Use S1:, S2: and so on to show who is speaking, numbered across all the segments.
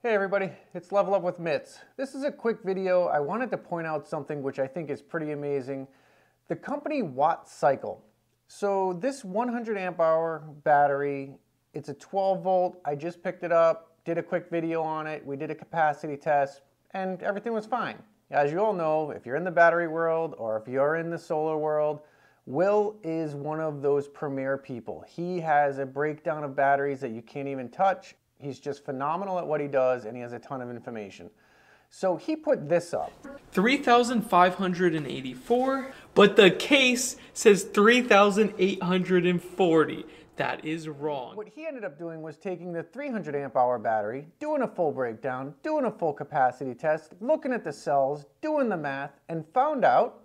S1: Hey everybody, it's Level Up with Mitz. This is a quick video. I wanted to point out something which I think is pretty amazing. The company Watt Cycle. So this 100 amp hour battery, it's a 12 volt. I just picked it up, did a quick video on it. We did a capacity test and everything was fine. As you all know, if you're in the battery world or if you're in the solar world, Will is one of those premier people. He has a breakdown of batteries that you can't even touch. He's just phenomenal at what he does and he has a ton of information. So he put this up.
S2: 3,584, but the case says 3,840. That is wrong.
S1: What he ended up doing was taking the 300 amp hour battery, doing a full breakdown, doing a full capacity test, looking at the cells, doing the math, and found out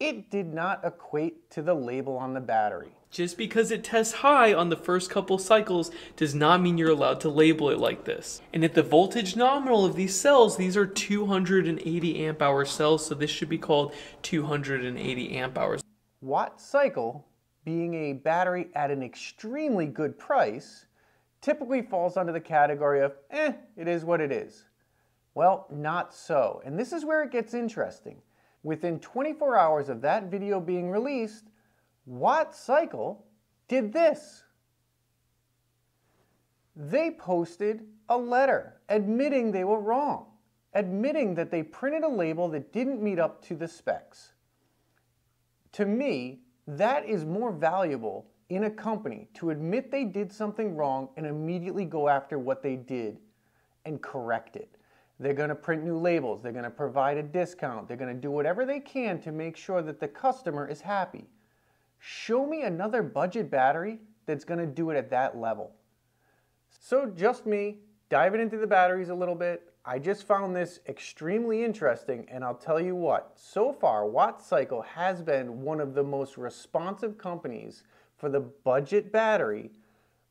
S1: it did not equate to the label on the battery.
S2: Just because it tests high on the first couple cycles does not mean you're allowed to label it like this. And at the voltage nominal of these cells, these are 280 amp hour cells, so this should be called 280 amp hours.
S1: Watt cycle, being a battery at an extremely good price, typically falls under the category of, eh, it is what it is. Well, not so. And this is where it gets interesting. Within 24 hours of that video being released, Watt Cycle did this. They posted a letter admitting they were wrong, admitting that they printed a label that didn't meet up to the specs. To me, that is more valuable in a company to admit they did something wrong and immediately go after what they did and correct it. They're going to print new labels. They're going to provide a discount. They're going to do whatever they can to make sure that the customer is happy. Show me another budget battery that's going to do it at that level. So just me diving into the batteries a little bit. I just found this extremely interesting and I'll tell you what, so far Watt Cycle has been one of the most responsive companies for the budget battery,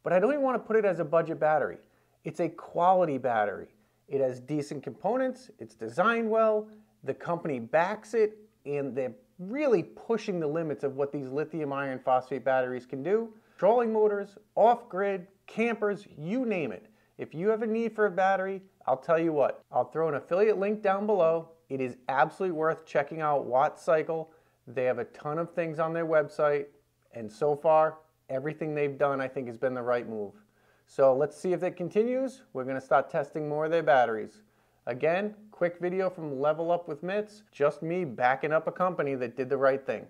S1: but I don't even want to put it as a budget battery. It's a quality battery. It has decent components, it's designed well, the company backs it, and they're really pushing the limits of what these lithium iron phosphate batteries can do. Trolling motors, off-grid, campers, you name it. If you have a need for a battery, I'll tell you what, I'll throw an affiliate link down below. It is absolutely worth checking out Watt Cycle. They have a ton of things on their website, and so far, everything they've done I think has been the right move. So let's see if it continues. We're going to start testing more of their batteries. Again, quick video from Level Up with Mitz, just me backing up a company that did the right thing.